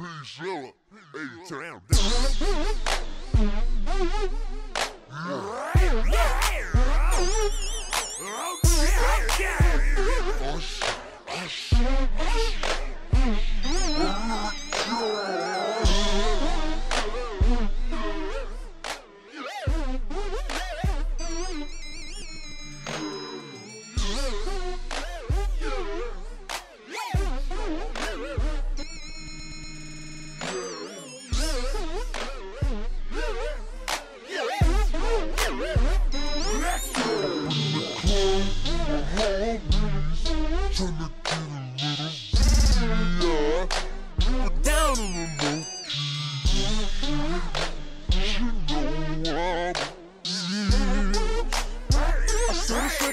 Hey, turn down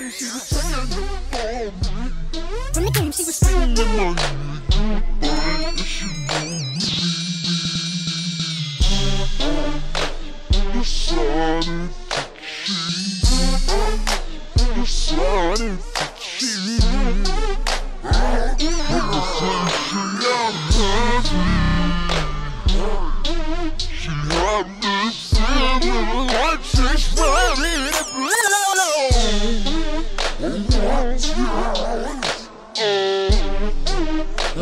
sweating, she was trying to fall me. From the game, she was but she know me. Decided to cheat. Decided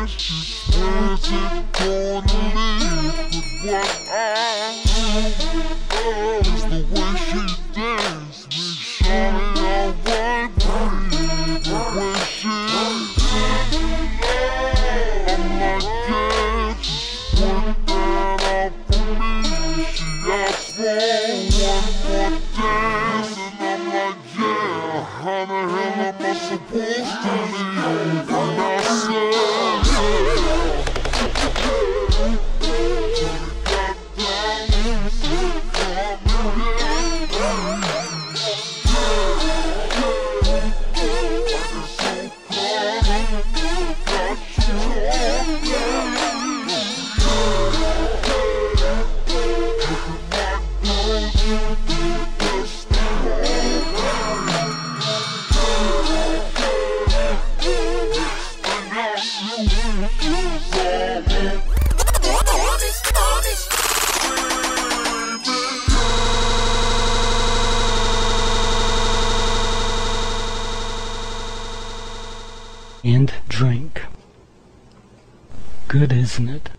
chance, she it gonna leave. But what I know is the way she dance makes sure I won't breathe. The way she I'm like, me. She one more dance, I'm like, yeah, how the hell am I supposed to and drink. Good, isn't it?